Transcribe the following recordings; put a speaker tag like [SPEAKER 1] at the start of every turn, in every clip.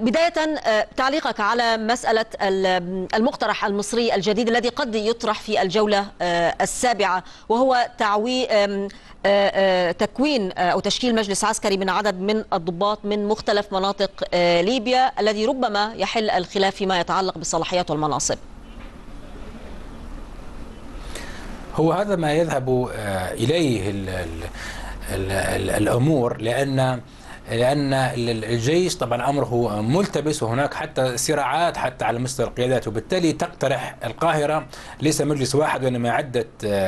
[SPEAKER 1] بداية تعليقك على مسألة المقترح المصري الجديد الذي قد يطرح في الجولة السابعة وهو تعوي تكوين أو تشكيل مجلس عسكري من عدد من الضباط من مختلف مناطق ليبيا الذي ربما يحل الخلاف فيما يتعلق بالصلاحيات والمناصب.
[SPEAKER 2] هو هذا ما يذهب إليه ال ال ال الأمور لأن لأن الجيش طبعا أمره ملتبس وهناك حتى صراعات حتى على مستوى القيادات وبالتالي تقترح القاهرة ليس مجلس واحد وإنما عدة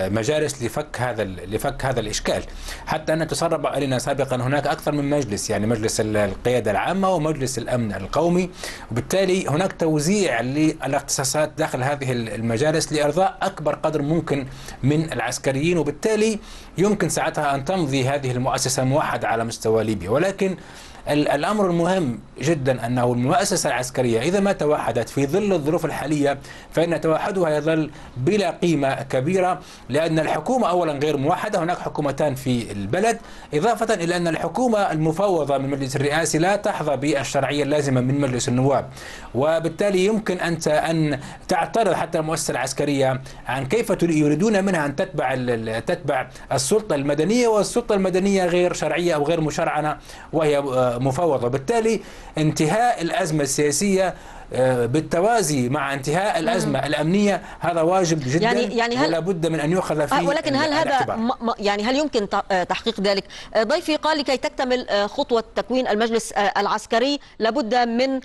[SPEAKER 2] مجالس لفك هذا لفك هذا الإشكال. حتى أن تسرب علينا سابقا هناك أكثر من مجلس يعني مجلس القيادة العامة ومجلس الأمن القومي. وبالتالي هناك توزيع للاختصاصات داخل هذه المجالس لإرضاء أكبر قدر ممكن من العسكريين وبالتالي يمكن ساعتها أن تمضي هذه المؤسسة موحدة على مستوى ليبيا. ولكن mean, الأمر المهم جدا أنه المؤسسة العسكرية إذا ما توحدت في ظل الظروف الحالية فإن توحدها يظل بلا قيمة كبيرة لأن الحكومة اولا غير موحدة هناك حكومتان في البلد. إضافة إلى أن الحكومة المفوضة من المجلس الرئاسي لا تحظى بالشرعية اللازمة من مجلس النواب. وبالتالي يمكن أنت أن تعترض حتى المؤسسة العسكرية عن كيف يريدون منها أن تتبع تتبع السلطة المدنية والسلطة المدنية غير شرعية أو غير مشرعنة وهي مفوضة بالتالي انتهاء الأزمة السياسية بالتوازي مع انتهاء الأزمة مم. الأمنية هذا واجب جدا يعني يعني هل ولا بد من أن يؤخذ فيه
[SPEAKER 1] ولكن هل هذا يعني هل يمكن تحقيق ذلك؟ ضيفي قال لكي تكتمل خطوة تكوين المجلس العسكري لابد من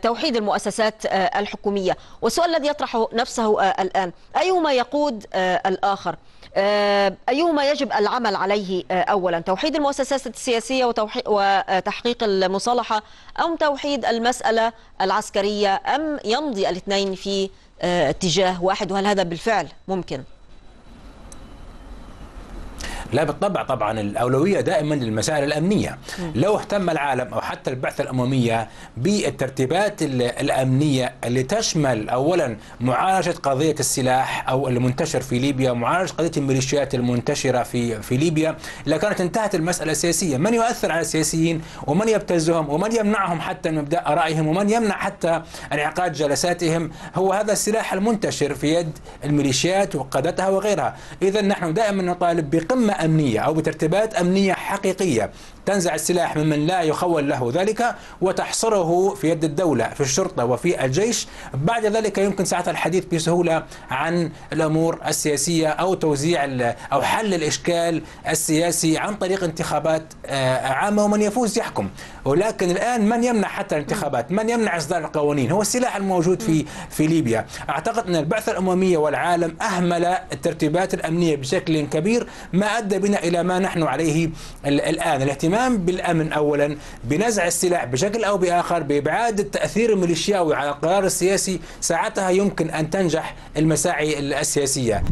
[SPEAKER 1] توحيد المؤسسات الحكومية، والسؤال الذي يطرحه نفسه الآن أيهما يقود الآخر؟ أيهما يجب العمل عليه أولا توحيد المؤسسات السياسية وتحقيق المصالحة أم توحيد المسألة العسكرية أم يمضي الاثنين في اتجاه واحد وهل هذا بالفعل ممكن؟
[SPEAKER 2] لا بالطبع طبعا الأولوية دائما للمسائل الأمنية. لو اهتم العالم أو حتى البعثة الأممية بالترتيبات الأمنية اللي تشمل أولا معالجة قضية السلاح أو المنتشر في ليبيا معالجة قضية الميليشيات المنتشرة في في ليبيا لكانت انتهت المسألة السياسية من يؤثر على السياسيين؟ ومن يبتزهم؟ ومن يمنعهم حتى من إبداء آرائهم ومن يمنع حتى انعقاد جلساتهم؟ هو هذا السلاح المنتشر في يد الميليشيات وقادتها وغيرها. إذا نحن دائما نطالب بقمة أمنية أو بترتيبات أمنية حقيقية. تنزع السلاح ممن لا يخول له ذلك وتحصره في يد الدولة في الشرطة وفي الجيش. بعد ذلك يمكن ساعتها الحديث بسهولة عن الأمور السياسية أو توزيع أو حل الإشكال السياسي عن طريق انتخابات عامة ومن يفوز يحكم. ولكن الآن من يمنع حتى الانتخابات؟ من يمنع إصدار القوانين؟ هو السلاح الموجود في في ليبيا. أعتقد أن البعثة الأممية والعالم أهمل الترتيبات الأمنية بشكل كبير ما أدى بنا إلى ما نحن عليه الآن. الاهتمام بالأمن اولا بنزع السلاح بشكل أو بآخر بإبعاد التأثير الميليشياوي على القرار السياسي ساعتها يمكن أن تنجح المساعي السياسية.